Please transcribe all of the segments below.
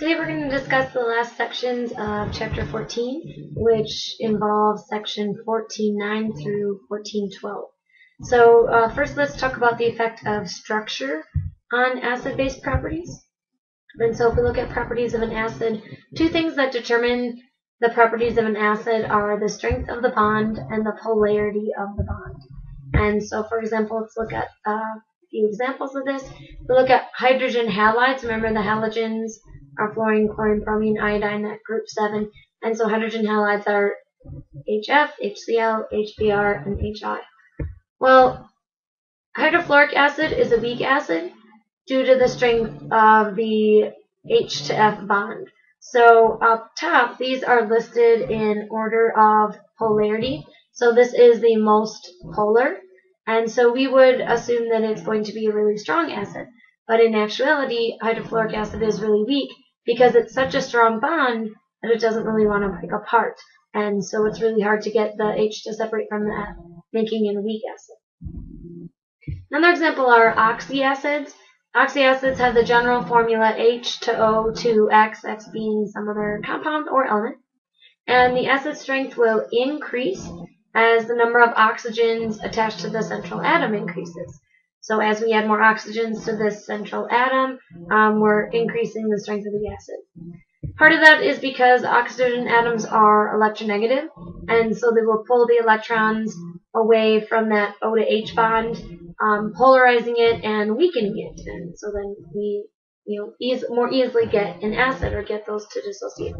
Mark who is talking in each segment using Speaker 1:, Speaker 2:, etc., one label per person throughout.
Speaker 1: Today we're going to discuss the last sections of chapter 14, which involves section 14.9 through 14.12. So uh, first let's talk about the effect of structure on acid-base properties. And so if we look at properties of an acid, two things that determine the properties of an acid are the strength of the bond and the polarity of the bond. And so for example, let's look at uh, a few examples of this. We look at hydrogen halides. Remember the halogens are fluorine, chlorine, bromine, iodine, that group 7. And so hydrogen halides are HF, HCl, HBr, and HI. Well, hydrofluoric acid is a weak acid due to the strength of the H to F bond. So up top, these are listed in order of polarity. So this is the most polar. And so we would assume that it's going to be a really strong acid. But in actuality, hydrofluoric acid is really weak because it's such a strong bond that it doesn't really want to break apart. And so it's really hard to get the H to separate from the F, making it a weak acid. Another example are oxyacids. Oxyacids have the general formula H to O to X, X being some other compound or element. And the acid strength will increase as the number of oxygens attached to the central atom increases. So as we add more oxygens to this central atom, um, we're increasing the strength of the acid. Part of that is because oxygen atoms are electronegative, and so they will pull the electrons away from that O to H bond, um, polarizing it and weakening it. And so then we you know, more easily get an acid or get those to dissociate.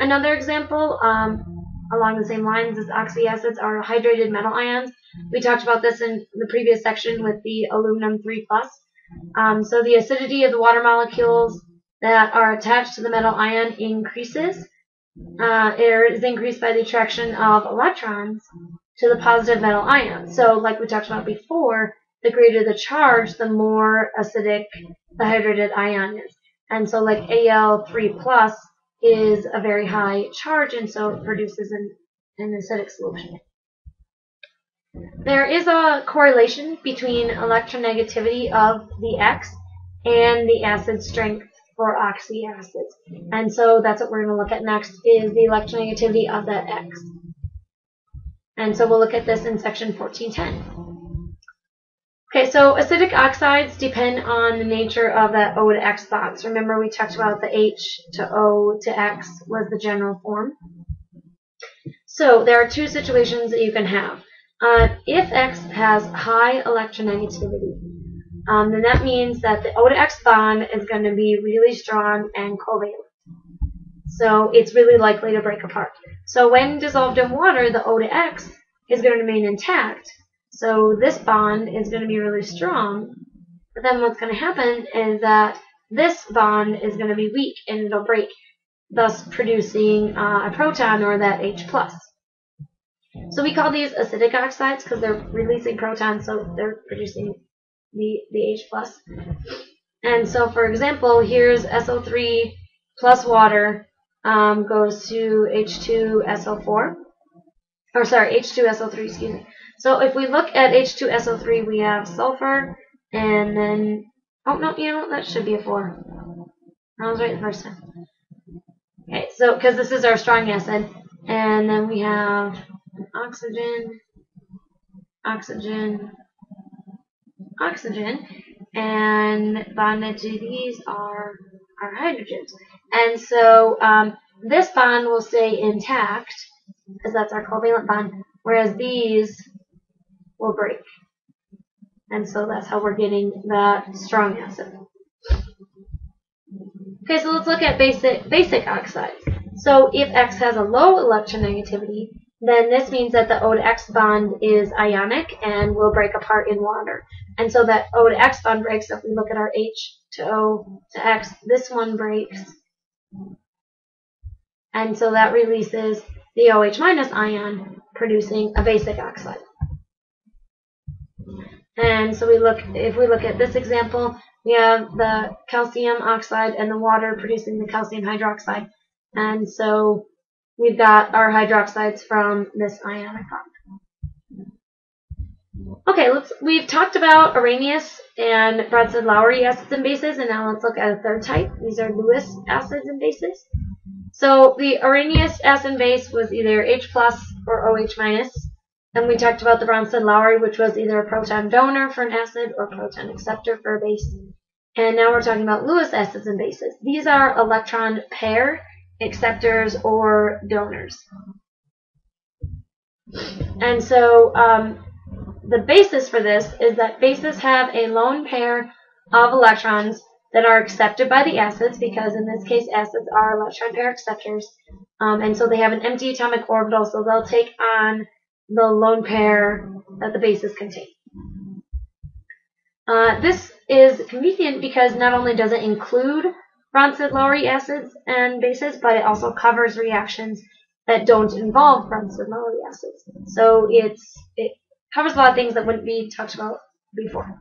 Speaker 1: Another example um, along the same lines as oxyacids are hydrated metal ions. We talked about this in the previous section with the aluminum 3+. Um, so the acidity of the water molecules that are attached to the metal ion increases. Uh, it is increased by the attraction of electrons to the positive metal ion. So like we talked about before, the greater the charge, the more acidic the hydrated ion is. And so like Al3 plus is a very high charge and so it produces an, an acidic solution. There is a correlation between electronegativity of the X and the acid strength for oxyacids. And so that's what we're going to look at next is the electronegativity of that X. And so we'll look at this in section 1410. Okay, so acidic oxides depend on the nature of that O to X bonds. Remember we talked about the H to O to X was the general form. So there are two situations that you can have. Uh, if X has high electronegativity, um, then that means that the O to X bond is going to be really strong and covalent. So it's really likely to break apart. So when dissolved in water, the O to X is going to remain intact. So this bond is going to be really strong. But then what's going to happen is that this bond is going to be weak and it'll break, thus producing uh, a proton or that H+. plus. So we call these acidic oxides because they're releasing protons, so they're producing the, the H+. plus. And so, for example, here's SO3 plus water um, goes to H2SO4. Or sorry, H2SO3, excuse me. So if we look at H2SO3, we have sulfur, and then, oh no, you know, that should be a 4. I was right the first time. Okay, so, because this is our strong acid, and then we have oxygen, oxygen, oxygen, and bonded to these are our hydrogens. And so um, this bond will stay intact, because that's our covalent bond, whereas these will break. And so that's how we're getting that strong acid. Okay, so let's look at basic basic oxides. So if X has a low electronegativity, then this means that the O to X bond is ionic and will break apart in water. And so that O to X bond breaks. If we look at our H to O to X, this one breaks. And so that releases the OH minus ion, producing a basic oxide. And so we look, if we look at this example, we have the calcium oxide and the water producing the calcium hydroxide. And so we've got our hydroxides from this ionic bond. Okay, let's. We've talked about Arrhenius and Bronsted-Lowry acids and bases, and now let's look at a third type. These are Lewis acids and bases. So the Arrhenius acid base was either H plus or OH minus, and we talked about the Bronsted-Lowry, which was either a proton donor for an acid or proton acceptor for a base. And now we're talking about Lewis acids and bases. These are electron pair acceptors or donors. And so um, the basis for this is that bases have a lone pair of electrons that are accepted by the acids because in this case acids are electron pair acceptors. Um, and so they have an empty atomic orbital, so they'll take on the lone pair that the bases contain. Uh, this is convenient because not only does it include Bronsted-Lowry acids and bases, but it also covers reactions that don't involve Bronsted-Lowry acids. So it's it covers a lot of things that wouldn't be talked about before.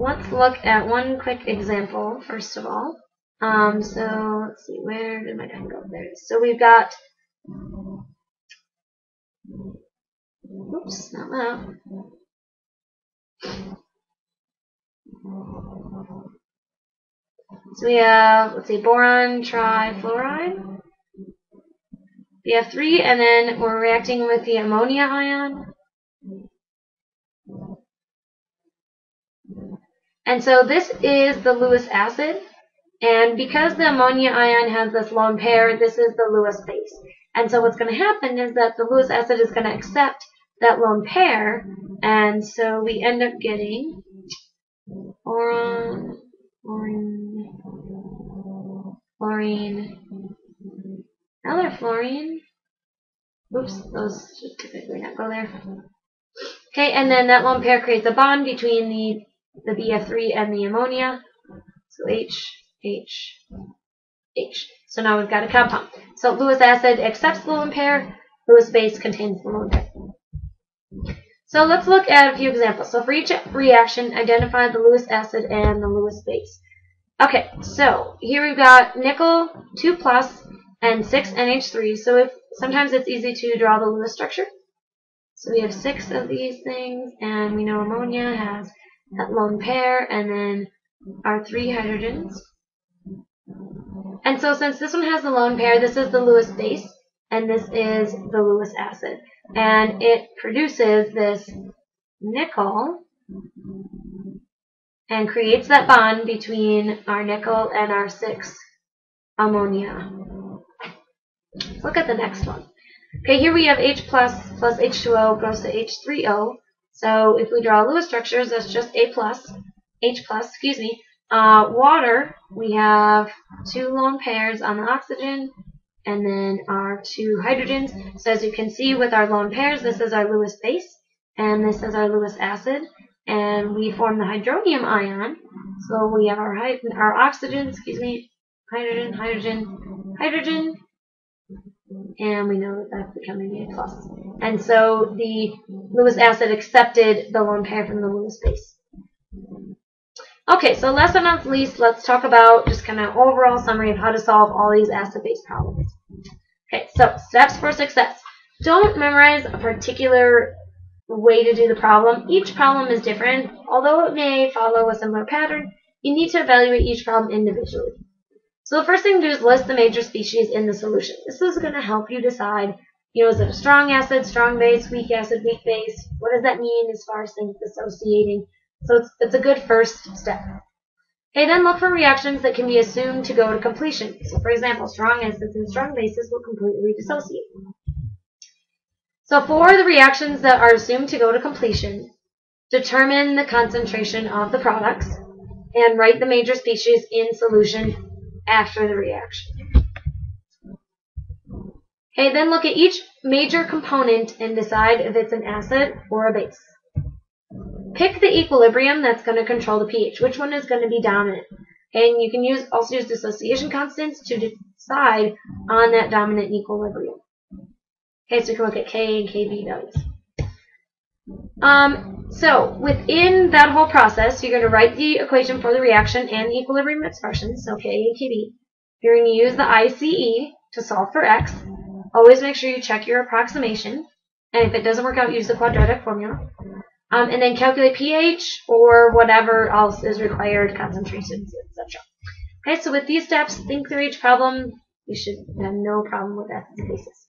Speaker 1: Let's look at one quick example first of all. Um, so let's see, where did my pen go? There it is. So we've got, oops, not that. So we have, let's see, boron trifluoride. BF3, and then we're reacting with the ammonia ion. And so this is the Lewis acid. And because the ammonia ion has this lone pair, this is the Lewis base. And so what's going to happen is that the Lewis acid is going to accept that lone pair. And so we end up getting boron, fluorine, fluorine, another fluorine. Oops, those should typically not go there. Okay, and then that lone pair creates a bond between the, the BF3 and the ammonia. So H, H, H. So now we've got a compound. So Lewis acid accepts the lone pair. Lewis base contains the lone pair. So let's look at a few examples. So for each reaction, identify the Lewis acid and the Lewis base. Okay, so here we've got nickel 2 plus and 6 NH3. So if sometimes it's easy to draw the Lewis structure. So we have six of these things, and we know ammonia has that lone pair, and then our three hydrogens. And so since this one has the lone pair, this is the Lewis base, and this is the Lewis acid. And it produces this nickel and creates that bond between our nickel and our 6 ammonia. Look at the next one. Okay, here we have H plus plus H2O goes to H3O. So if we draw Lewis structures, that's just A plus, H plus, excuse me. Uh, water, we have two lone pairs on the oxygen, and then our two hydrogens. So as you can see with our lone pairs, this is our Lewis base, and this is our Lewis acid, and we form the hydronium ion. So we have our our oxygen, excuse me, hydrogen, hydrogen, hydrogen, and we know that that's becoming A+. plus. And so the Lewis acid accepted the lone pair from the Lewis base. Okay, so last but not least, let's talk about just kind of overall summary of how to solve all these acid-base problems. Okay, so steps for success. Don't memorize a particular way to do the problem. Each problem is different. Although it may follow a similar pattern, you need to evaluate each problem individually. So the first thing to do is list the major species in the solution. This is going to help you decide, you know, is it a strong acid, strong base, weak acid, weak base? What does that mean as far as things dissociating? So it's, it's a good first step. Okay, then look for reactions that can be assumed to go to completion. So for example, strong acids and strong bases will completely dissociate. So for the reactions that are assumed to go to completion, determine the concentration of the products and write the major species in solution after the reaction. Okay, then look at each major component and decide if it's an acid or a base. Pick the equilibrium that's going to control the pH. Which one is going to be dominant? And you can use also use dissociation constants to decide on that dominant equilibrium. Okay, so you can look at K and Kb values. Um, so within that whole process, you're going to write the equation for the reaction and the equilibrium expression, so Ka and Kb. You're going to use the ICE to solve for x. Always make sure you check your approximation. And if it doesn't work out, use the quadratic formula. Um, and then calculate pH or whatever else is required, concentrations, etc. Okay, so with these steps, think through each problem. You should have no problem with that basis.